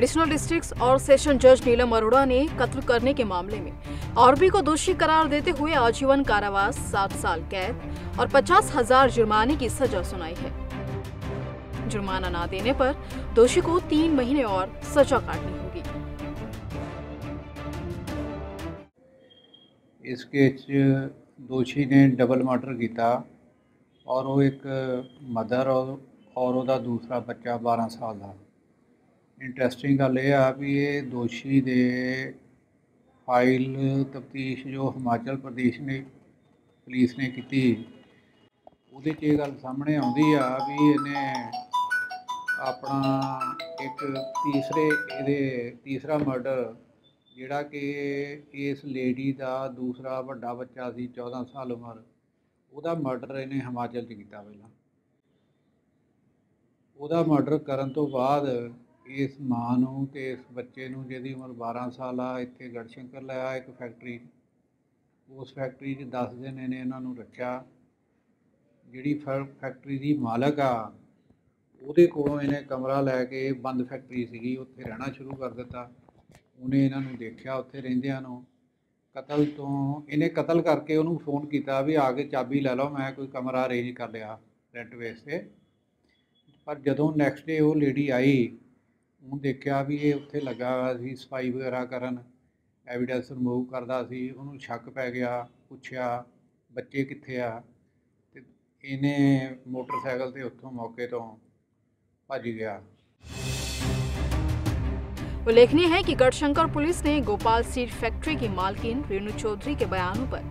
Additional district और session जज नीलम अरोड़ा ने कत्ल करने के मामले में आरोपी को दोषी करार देते हुए आजीवन कारावास, सात साल कैद और पचास हज़ार जुर्माने की सजा सुनाई है। जुर्माना ना देने पर दोषी को तीन महीने और सजा काटनी होगी। इस केस दोषी ने डबल मर्डर किया और वो एक मदर और और दूसरा बच्चा बारह साल का। ਇੰਟਰਸਟਿੰਗ ਗੱਲ ਇਹ ਆ ਵੀ ਇਹ ਦੋਸ਼ੀ ਦੇ ਫਾਈਲ ਤਫਤੀਸ਼ ਜੋ ਹਿਮਾਚਲ ਪ੍ਰਦੇਸ਼ ਨੇ ਪੁਲਿਸ ਨੇ ਕੀਤੀ, ਉਹਦੇ 'ਚ ਇਹ ਗੱਲ ਸਾਹਮਣੇ ਆਉਂਦੀ ਆ ਵੀ ਇਹਨੇ ਆਪਣਾ ਇੱਕ ਤੀਸਰੇ ਇਹਦੇ ਤੀਸਰਾ ਮਰਡਰ ਜਿਹੜਾ ਕਿ ਇਸ ਲੇਡੀ ਦਾ ਦੂਸਰਾ ਵੱਡਾ ਬੱਚਾ ਸੀ 14 ਸਾਲ ਉਮਰ, ਉਹਦਾ ਮਰਡਰ ਇਹਨੇ ਹਿਮਾਚਲ 'ਚ ਕੀਤਾ ਪਹਿਲਾਂ। ਉਹਦਾ ਮਰਡਰ ਕਰਨ ਤੋਂ ਬਾਅਦ ਇਸ ਮਾਂ ਨੂੰ ਤੇ ਇਸ ਬੱਚੇ ਨੂੰ ਜਿਹਦੀ ਉਮਰ 12 ਸਾਲ ਆ, ਇੱਥੇ ਗੜਸ਼ੰਕਰ ਲਿਆ ਇੱਕ ਫੈਕਟਰੀ ਉਸ ਫੈਕਟਰੀ 'ਚ 10 ਦਿਨ ਇਹਨੇ ਇਹਨਾਂ ਨੂੰ ਰੱਖਿਆ। ਜਿਹੜੀ ਫੈ- ਫੈਕਟਰੀ ਦੀ ਮਾਲਕ ਆ, ਉਹਦੇ ਕੋਲੋਂ ਇਹਨੇ ਕਮਰਾ ਲੈ ਕੇ ਬੰਦ ਫੈਕਟਰੀ ਸੀਗੀ, ਉੱਥੇ ਰਹਿਣਾ ਸ਼ੁਰੂ ਕਰ ਦਿੱਤਾ। ਉਹਨੇ ਇਹਨਾਂ ਨੂੰ ਦੇਖਿਆ ਉੱਥੇ ਰਹਿੰਦਿਆਂ ਨੂੰ। ਕਤਲ ਤੋਂ ਇਹਨੇ ਕਤਲ ਕਰਕੇ ਉਹਨੂੰ ਫੋਨ ਕੀਤਾ ਵੀ ਆ ਕੇ ਚਾਬੀ ਲੈ ਲਓ, ਮੈਂ ਕੋਈ ਕਮਰਾ ਅਰੇਂਜ ਕਰ ਲਿਆ ਰੈਂਟ ਵੇਸ ਤੇ। ਪਰ ਜਦੋਂ ਨੈਕਸਟ ਡੇ ਉਹ ਲੇਡੀ ਆਈ ਉਹ ਦੇਖਿਆ ਵੀ ਇਹ ਉੱਥੇ ਲੱਗਾ ਹੋਇਆ ਸੀ ਸਫਾਈ ਵਗੈਰਾ ਕਰਨ ਐਵੀਡੈਂਸ ਰਿਮੂਵ ਕਰਦਾ ਸੀ ਉਹਨੂੰ ਸ਼ੱਕ ਪੈ ਗਿਆ ਪੁੱਛਿਆ ਬੱਚੇ ਕਿੱਥੇ ਆ ਤੇ ਇਹਨੇ ਮੋਟਰਸਾਈਕਲ ਤੇ ਉੱਥੋਂ ਮੌਕੇ ਤੋਂ ਭੱਜ ਗਿਆ उल्लेखनीय है कि गढ़शंकर पुलिस ने गोपाल सीड फैक्ट्री की मालकिन रेणु चौधरी के बयानों पर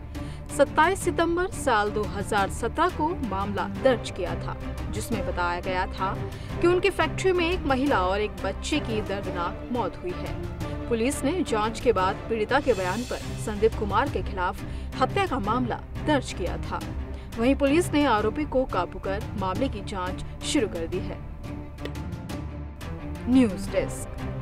27 सितंबर साल 2017 को मामला दर्ज किया था, जिसमें बताया गया था कि उनकी फैक्ट्री में एक महिला और एक बच्चे की दर्दनाक मौत हुई है। पुलिस ने जाँच के बाद पीड़िता के बयान पर संदीप कुमार के खिलाफ हत्या का मामला दर्ज किया था। वहीं पुलिस ने आरोपी को काबू कर मामले की जाँच शुरू कर दी है। News desk.